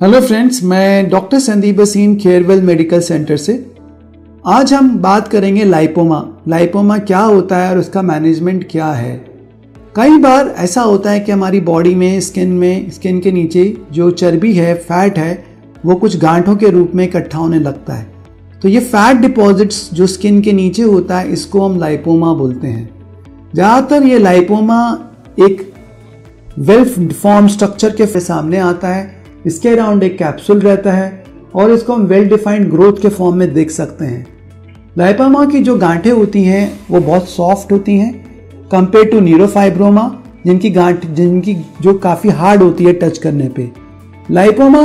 Hello friends मैं doctor Sandeep बसीन Carewell medical centre से। आज हम बात करेंगे लाइपोमा लाइपोमा क्या होता है और उसका मैनेजमेंट क्या है? कई बार ऐसा होता है कि हमारी बॉडी में स्किन में स्किन के नीचे जो चर्बी है फैट है, वो कुछ गांठों के रूप में इकट्ठा होने लगता है। तो ये फैट डिपॉजिट्स जो स्किन के नीचे होता है, इसको हम लाइपोमा बोलते हैं। ज़्यादातर ये लाइपोमा एक वेल फॉर्म स्ट्रक्चर के सामने आता है इसके अराउंड एक कैप्सूल रहता है और इसको हम वेल डिफाइंड ग्रोथ के फॉर्म में देख सकते हैं। लाइपामा की जो गांठें होती हैं, वो बहुत सॉफ्ट होती हैं कंपेयर टू नीरोफाइब्रोमा जिनकी गांठ, जिनकी जो काफ़ी हार्ड होती है टच करने पे। लाइपोमा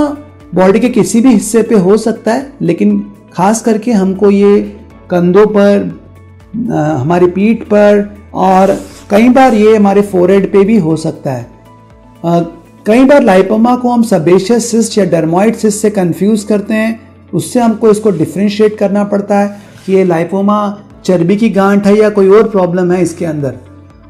बॉडी के किसी भी हिस्से पे हो सकता है, लेकिन खास करके हमको ये कंधों पर हमारी पीठ पर और कई बार ये हमारे फोरहेड पे भी हो सकता है। कई बार लाइपोमा को हम सबेशियस सिस्ट या डर्मोइड सिस्ट से कंफ्यूज करते हैं, उससे हमको इसको डिफ्रेंशिएट करना पड़ता है कि ये लाइपोमा चर्बी की गांठ है या कोई और प्रॉब्लम है इसके अंदर।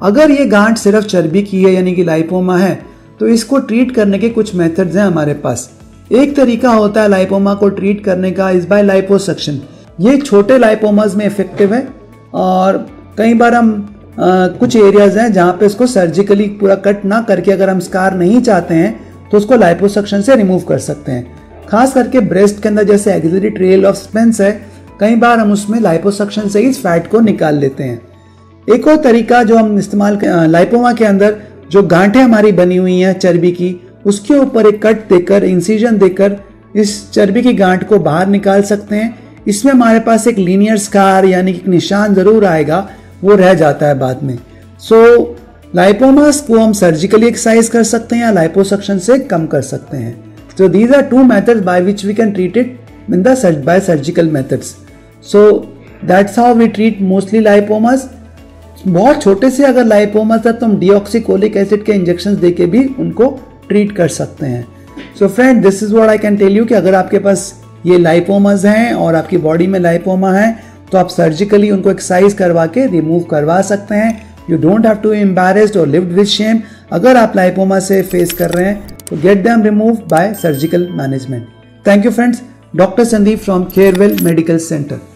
अगर ये गांठ सिर्फ़ चर्बी की है, यानी कि लाइपोमा है तो इसको ट्रीट करने के कुछ मेथड्स हैं हमारे पास। एक तरीका होता है लाइपोमा को ट्रीट करने का इस बाय लाइपोसक्शन ये छोटे लाइपोमाज में इफ़ेक्टिव है, और कई बार हम कुछ एरियाज़ हैं जहाँ पे इसको सर्जिकली पूरा कट ना करके अगर हम स्कार नहीं चाहते हैं तो उसको लाइपोसक्शन से रिमूव कर सकते हैं। खास करके ब्रेस्ट के अंदर जैसे एक्सिलरी ट्रेल ऑफ़ स्पेंस है, कई बार हम उसमें लाइपोसक्शन से ही इस फैट को निकाल लेते हैं। एक और तरीका जो हम इस्तेमाल लाइपोमा के अंदर जो गांठें हमारी बनी हुई हैं चर्बी की, उसके ऊपर एक कट देकर इंसिजन देकर इस चर्बी की गांठ को बाहर निकाल सकते हैं। इसमें हमारे पास एक लीनियर स्कार यानी कि निशान ज़रूर आएगा वो रह जाता है बाद में। सो so, लाइपोमास को हम सर्जिकली एक्सरसाइज कर सकते हैं या लाइपोसक्शन से कम कर सकते हैं। So these are two methods by which we can treat it in the by surgical methods so that's how we treat mostly lipomas बहुत छोटे से अगर लाइपोमास है तो हम डीऑक्सीकोलिक एसिड के इंजेक्शन दे के भी उनको ट्रीट कर सकते हैं। So friend this is what I can tell you कि अगर आपके पास ये लाइपोमास हैं और आपकी बॉडी में लाइपोमा है तो आप सर्जिकली उनको एक्सरसाइज करवा के रिमूव करवा सकते हैं। You don't have to embarrassed और लिव्ड विद शेम अगर आप लाइपोमा से फेस कर रहे हैं तो get them remove by surgical management thank you friends doctor Sandeep from Carewell medical centre